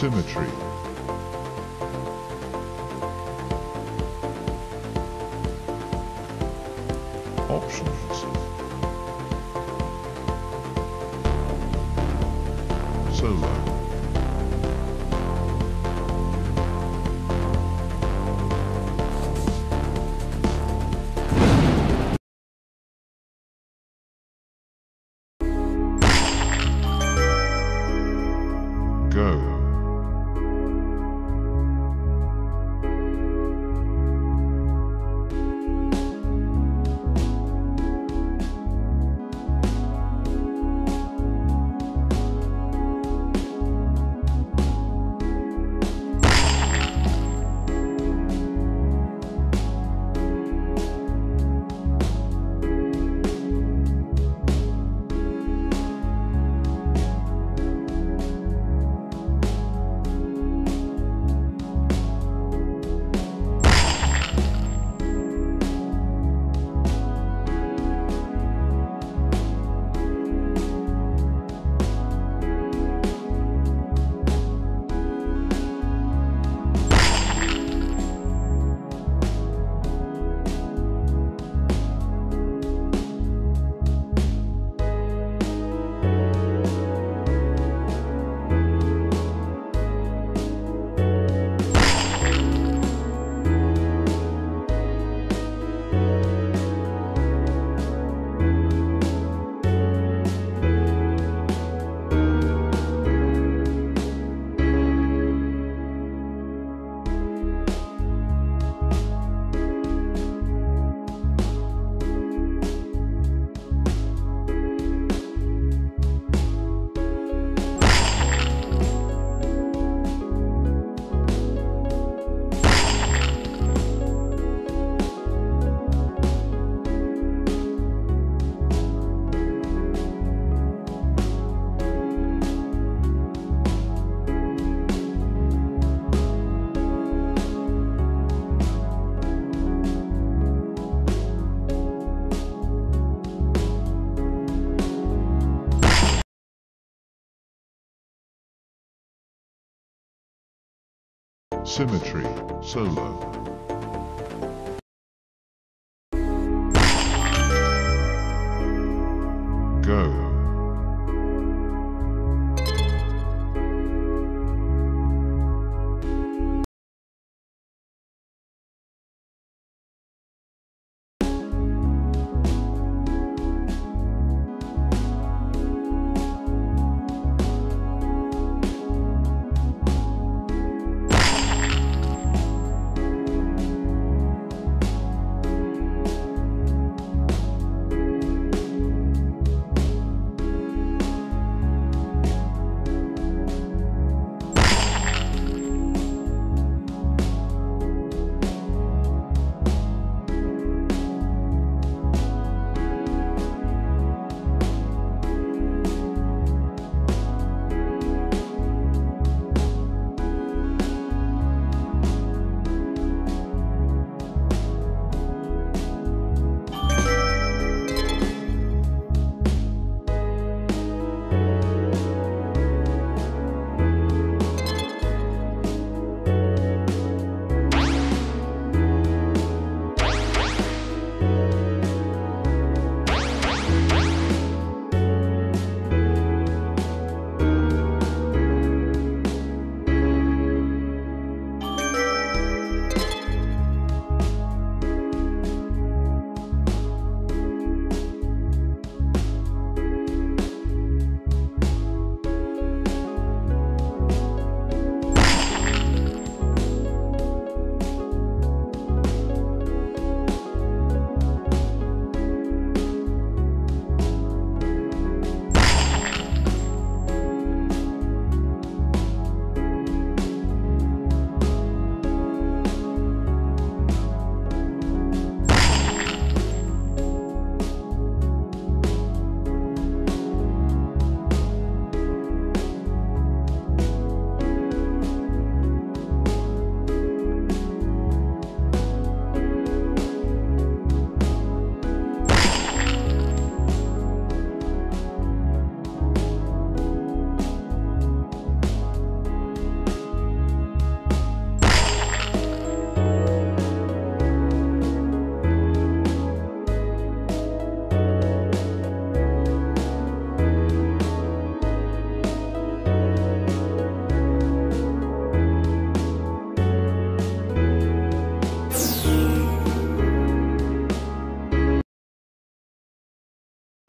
Symmetry. Options. Solo. Symmetry. Solo.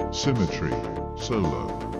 Symmetry, solo.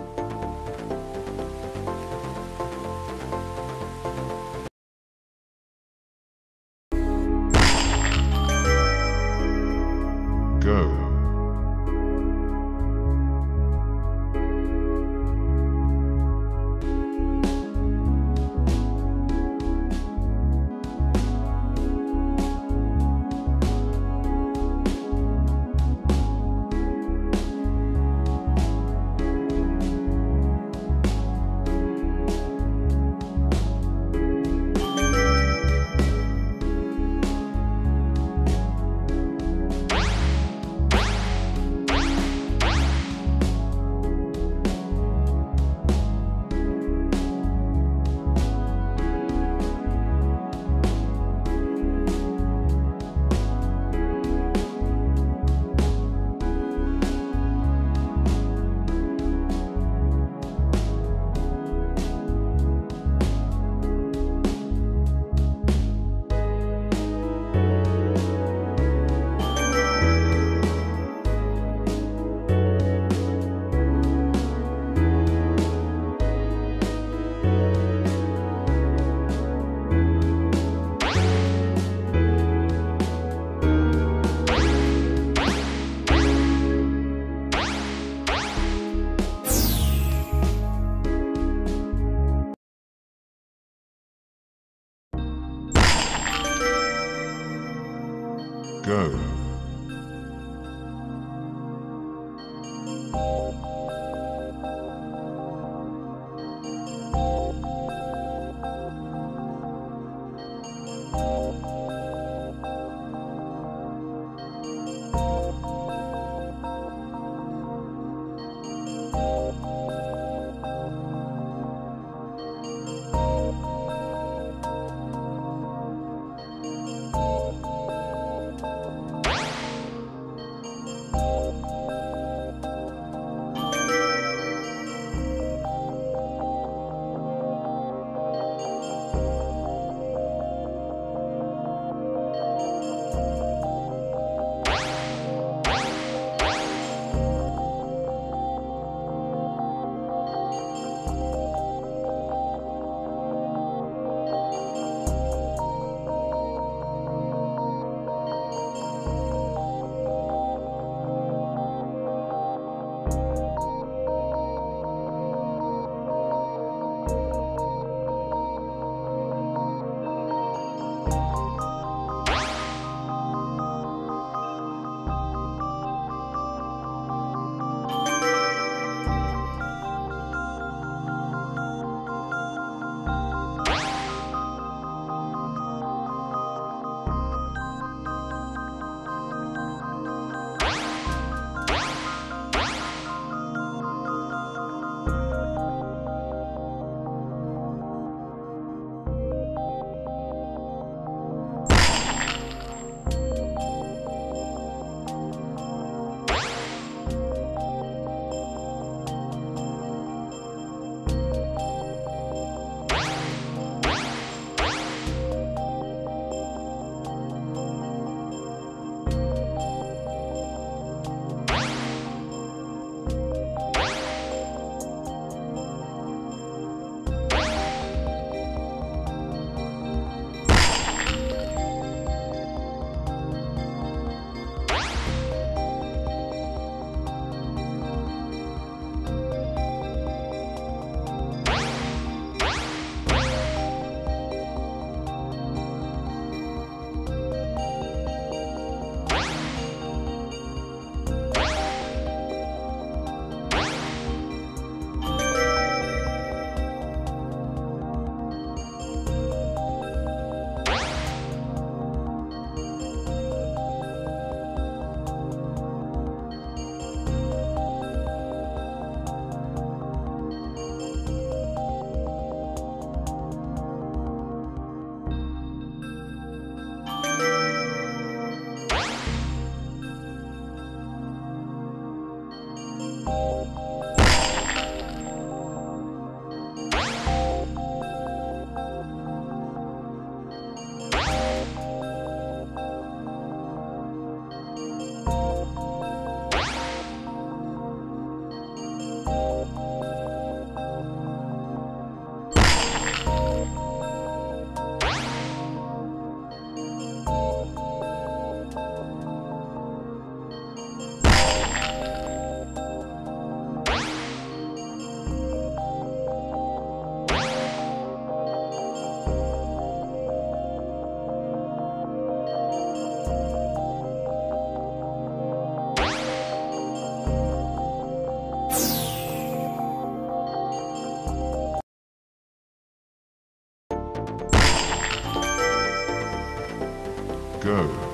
Go.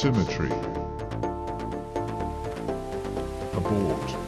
Symmetry. Abort.